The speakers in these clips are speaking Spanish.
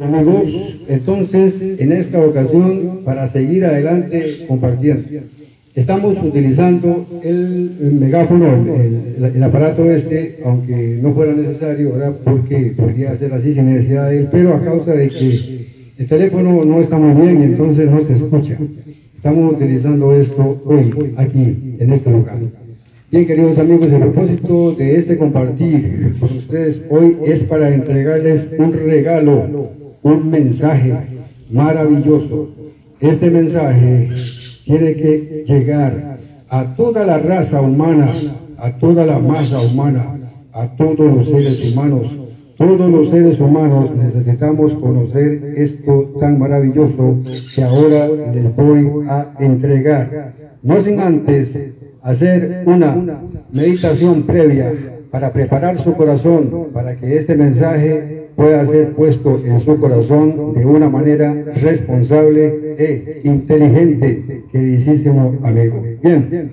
Amigos, entonces en esta ocasión, para seguir adelante compartiendo, estamos utilizando el, megáfono, el, aparato este, aunque no fuera necesario, ¿verdad? porque podría ser así sin necesidad de él, pero a causa de que el teléfono no está muy bien, entonces no se escucha. Estamos utilizando esto hoy, aquí, en este lugar. Bien, queridos amigos, el propósito de este compartir con ustedes hoy es para entregarles un regalo un mensaje maravilloso. Este mensaje tiene que llegar a toda la raza humana, a toda la masa humana, a todos los seres humanos. Todos los seres humanos necesitamos conocer esto tan maravilloso que ahora les voy a entregar. No sin antes hacer una meditación previa para preparar su corazón para que este mensaje pueda ser puesto en su corazón de una manera responsable e inteligente, queridísimo amigo. Bien,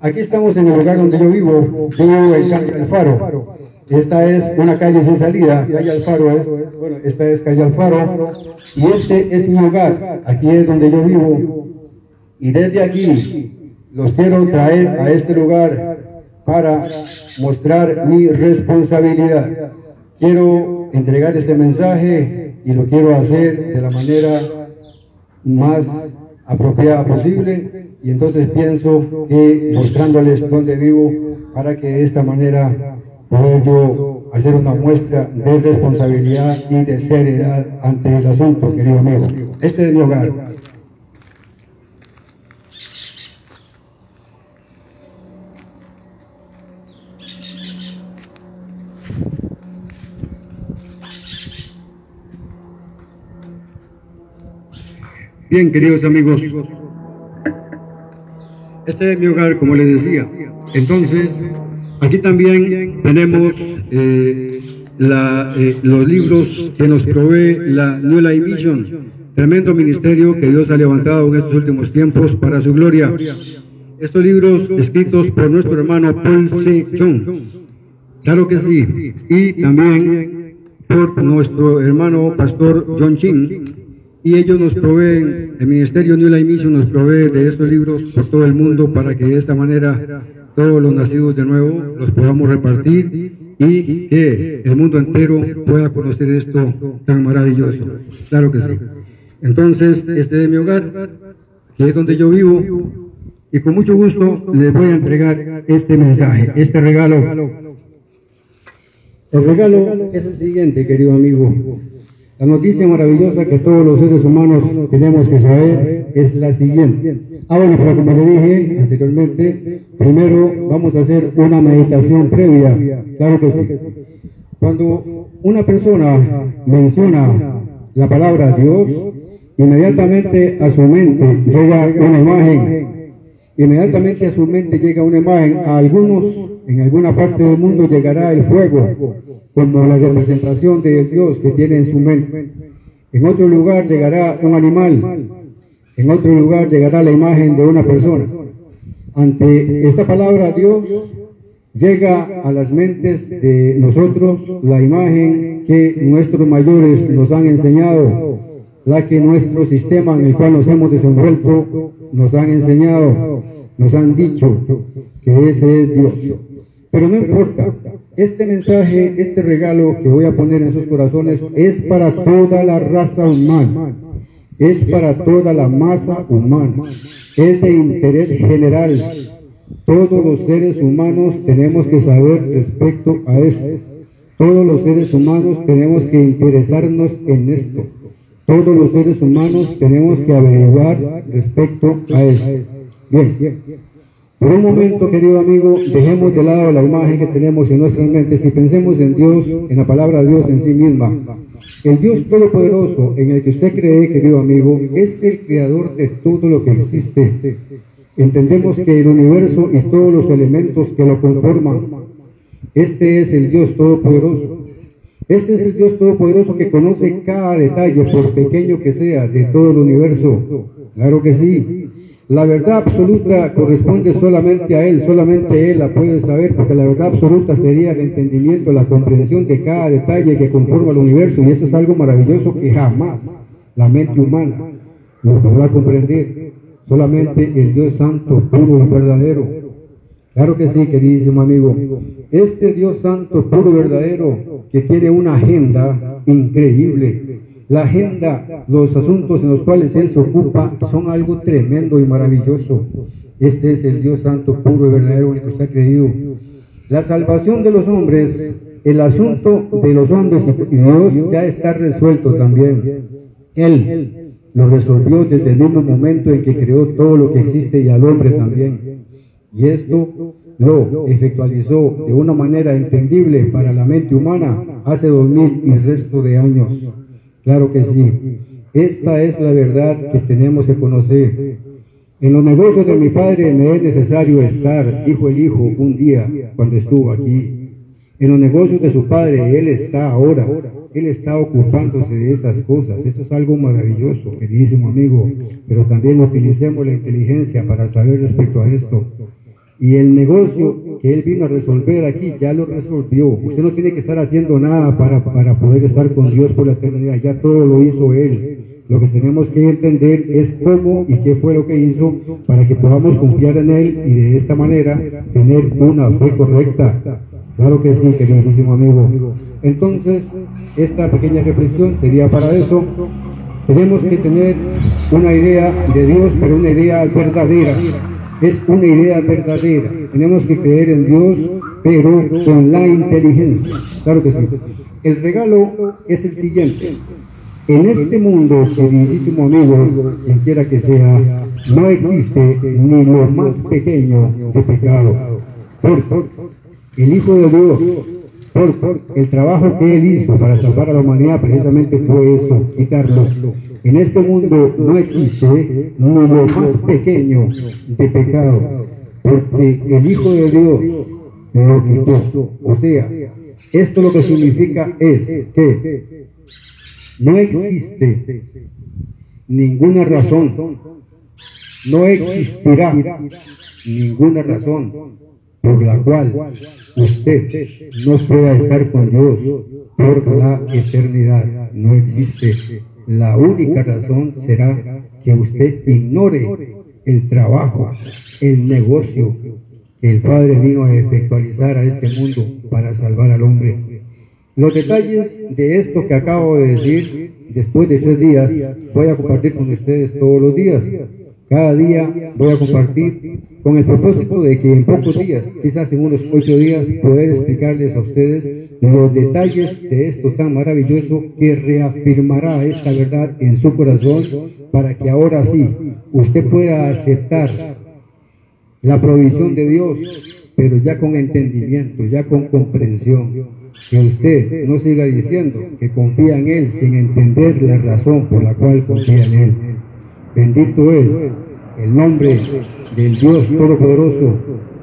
aquí estamos en el lugar donde yo vivo, vivo en calle Alfaro. Esta es una calle sin salida, calle Alfaro es, bueno, esta es calle Alfaro, y este es mi hogar, aquí es donde yo vivo, y desde aquí los quiero traer a este lugar para mostrar mi responsabilidad. Quiero entregar este mensaje y lo quiero hacer de la manera más apropiada posible y entonces pienso que mostrándoles dónde vivo para que de esta manera pueda yo hacer una muestra de responsabilidad y de seriedad ante el asunto, querido amigo. Este es mi hogar. Bien, queridos amigos, este es mi hogar, como les decía. Entonces, aquí también tenemos eh, eh, los libros que nos provee la New Life Mission, tremendo ministerio que Dios ha levantado en estos últimos tiempos para su gloria. Estos libros escritos por nuestro hermano Paul C. John, claro que sí, y también por nuestro hermano pastor John Chin, y ellos nos proveen, el Ministerio New Life Mission nos provee de estos libros por todo el mundo para que de esta manera todos los nacidos de nuevo los podamos repartir y que el mundo entero pueda conocer esto tan maravilloso. Claro que sí. Entonces, este es mi hogar, que es donde yo vivo, y con mucho gusto les voy a entregar este mensaje, este regalo. El regalo es el siguiente, querido amigo. La noticia maravillosa que todos los seres humanos tenemos que saber es la siguiente. Ah, pero como le dije anteriormente, primero vamos a hacer una meditación previa. Claro que sí. Cuando una persona menciona la palabra Dios, inmediatamente a su mente llega una imagen. Inmediatamente a su mente llega una imagen. A algunos, en alguna parte del mundo, llegará el fuego como la representación de Dios que tiene en su mente. En otro lugar llegará un animal, en otro lugar llegará la imagen de una persona. Ante esta palabra Dios llega a las mentes de nosotros la imagen que nuestros mayores nos han enseñado, la que nuestro sistema en el cual nos hemos desenvuelto nos han enseñado, nos han dicho que ese es Dios. Pero no importa, este mensaje, este regalo que voy a poner en sus corazones es para toda la raza humana, es para toda la masa humana, es de interés general. Todos los seres humanos tenemos que saber respecto a esto. Todos los seres humanos tenemos que interesarnos en esto. Todos los seres humanos tenemos que averiguar respecto a esto. Bien, por un momento, querido amigo, dejemos de lado la imagen que tenemos en nuestras mentes y pensemos en Dios, en la palabra de Dios en sí misma. El Dios Todopoderoso en el que usted cree, querido amigo, es el creador de todo lo que existe. Entendemos que el universo y todos los elementos que lo conforman, este es el Dios Todopoderoso. Este es el Dios Todopoderoso que conoce cada detalle, por pequeño que sea, de todo el universo. Claro que sí. La verdad absoluta corresponde solamente a Él, solamente Él la puede saber, porque la verdad absoluta sería el entendimiento, la comprensión de cada detalle que conforma el universo, y esto es algo maravilloso que jamás la mente humana lo podrá comprender, solamente el Dios Santo, puro y verdadero. Claro que sí, queridísimo amigo. Este Dios Santo, puro y verdadero, que tiene una agenda increíble, la agenda, los asuntos en los cuales Él se ocupa son algo tremendo y maravilloso. Este es el Dios Santo, puro y verdadero en el que usted ha creído. La salvación de los hombres, el asunto de los hombres y Dios ya está resuelto también. Él lo resolvió desde el mismo momento en que creó todo lo que existe y al hombre también. Y esto lo efectualizó de una manera entendible para la mente humana hace dos mil y resto de años. Claro que sí. Esta es la verdad que tenemos que conocer. En los negocios de mi padre me es necesario estar, dijo el hijo un día cuando estuvo aquí. En los negocios de su padre, él está ahora. Él está ocupándose de estas cosas. Esto es algo maravilloso, queridísimo amigo. Pero también utilicemos la inteligencia para saber respecto a esto. Y el negocio él vino a resolver aquí ya lo resolvió. Usted no tiene que estar haciendo nada para, para poder estar con Dios por la eternidad. Ya todo lo hizo Él. Lo que tenemos que entender es cómo y qué fue lo que hizo para que podamos confiar en Él y de esta manera tener una fe correcta. Claro que sí, queridísimo amigo. Entonces, esta pequeña reflexión sería para eso. Tenemos que tener una idea de Dios, pero una idea verdadera es una idea verdadera. Tenemos que creer en Dios, pero con la inteligencia. Claro que sí. El regalo es el siguiente. En este mundo, queridísimo amigo, quien quiera que sea, no existe ni lo más pequeño de pecado. Por el Hijo de Dios, por el trabajo que Él hizo para salvar a la humanidad, precisamente fue eso, quitarlo en este mundo no existe ni lo más pequeño de pecado, porque el Hijo de Dios lo quitó. O sea, esto lo que significa es que no existe ninguna razón, no existirá ninguna razón por la cual usted no pueda estar con Dios por la eternidad. No existe la única razón será que usted ignore el trabajo, el negocio que el Padre vino a efectualizar a este mundo para salvar al hombre. Los detalles de esto que acabo de decir, después de tres días, voy a compartir con ustedes todos los días. Cada día voy a compartir con el propósito de que en pocos días, quizás en unos ocho días, poder explicarles a ustedes los detalles de esto tan maravilloso que reafirmará esta verdad en su corazón para que ahora sí usted pueda aceptar la provisión de Dios, pero ya con entendimiento, ya con comprensión. Que usted no siga diciendo que confía en Él sin entender la razón por la cual confía en Él. Bendito es el nombre del Dios Todopoderoso,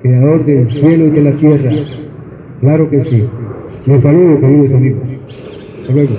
Creador del cielo y de la tierra. Claro que sí. Les saludo, queridos amigos. Hasta luego.